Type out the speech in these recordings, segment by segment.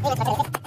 过来，他走了。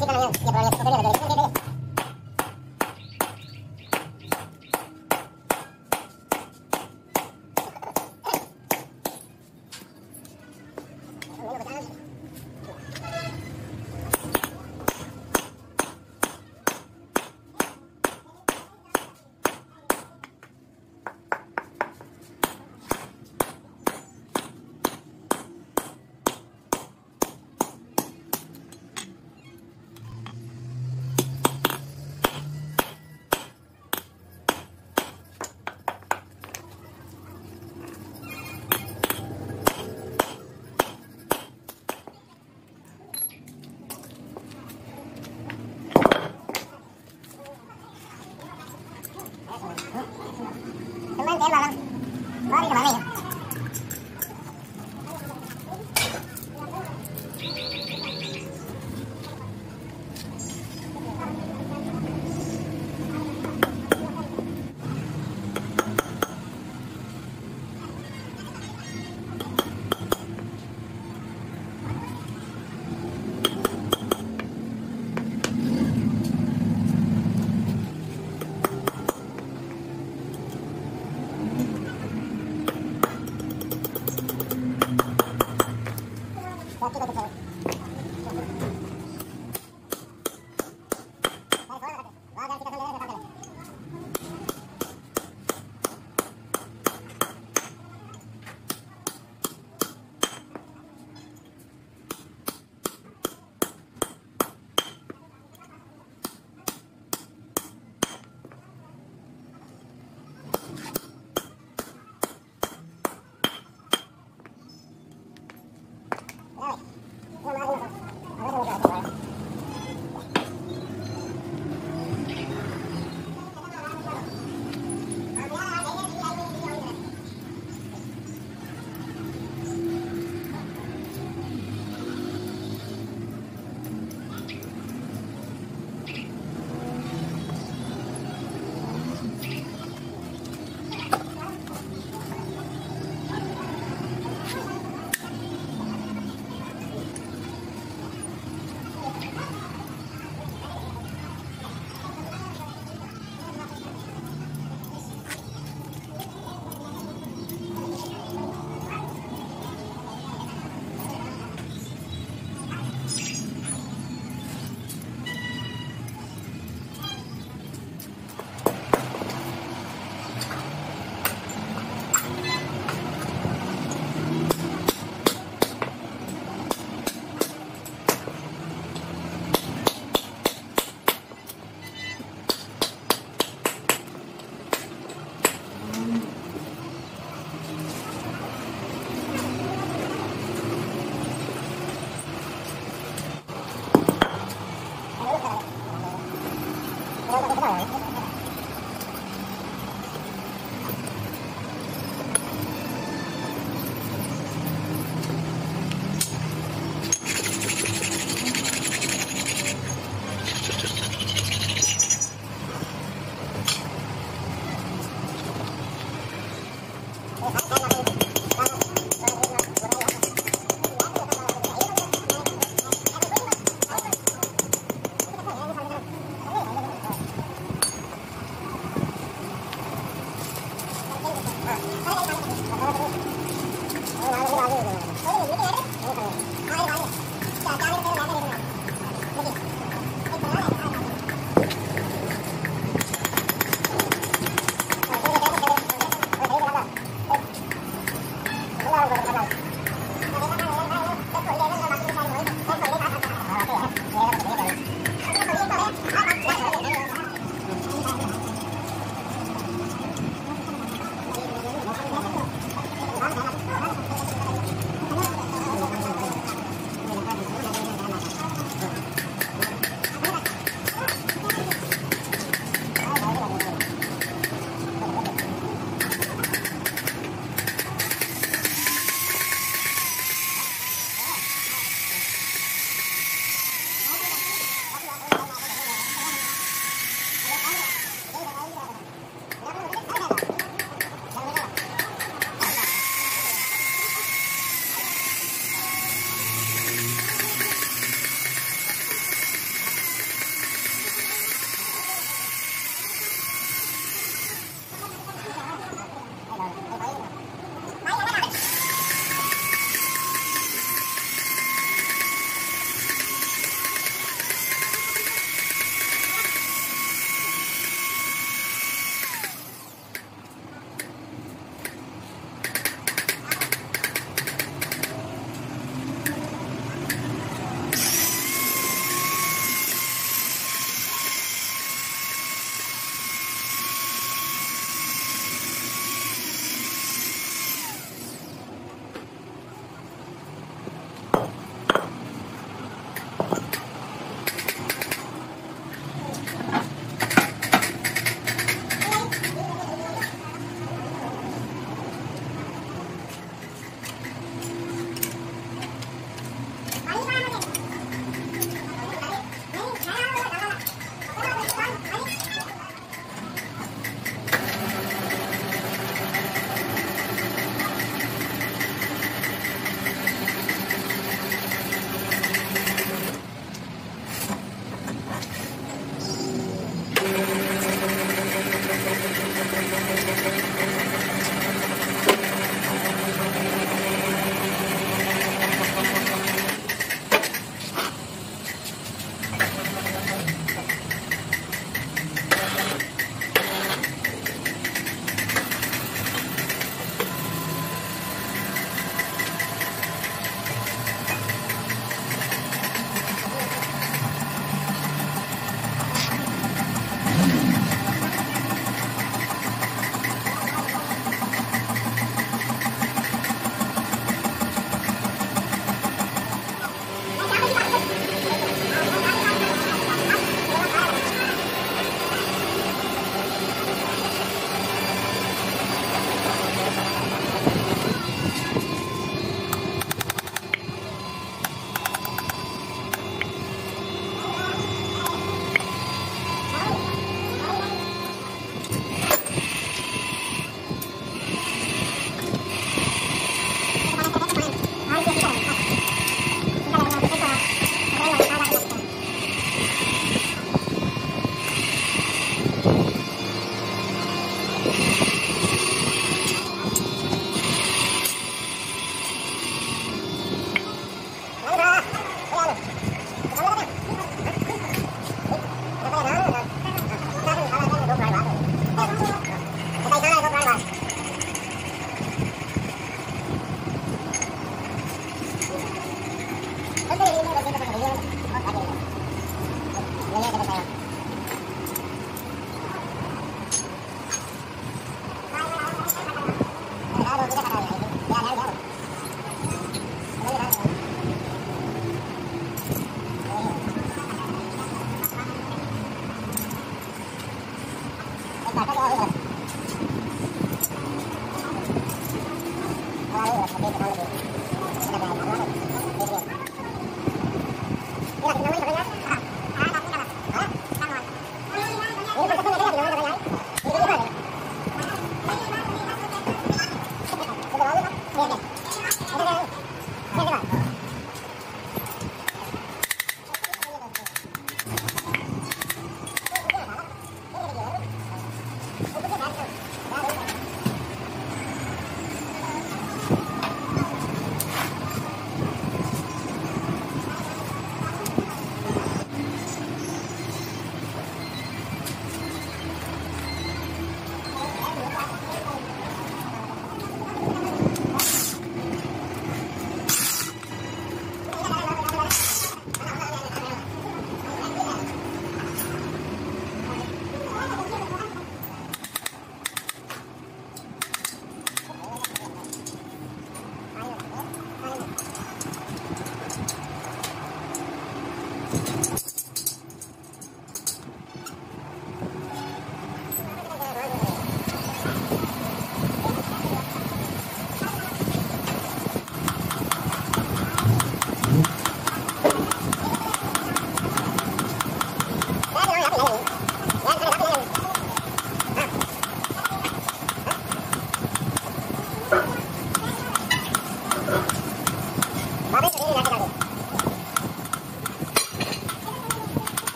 Gracias. だけが出ちゃ。Oh, my God.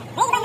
Hey,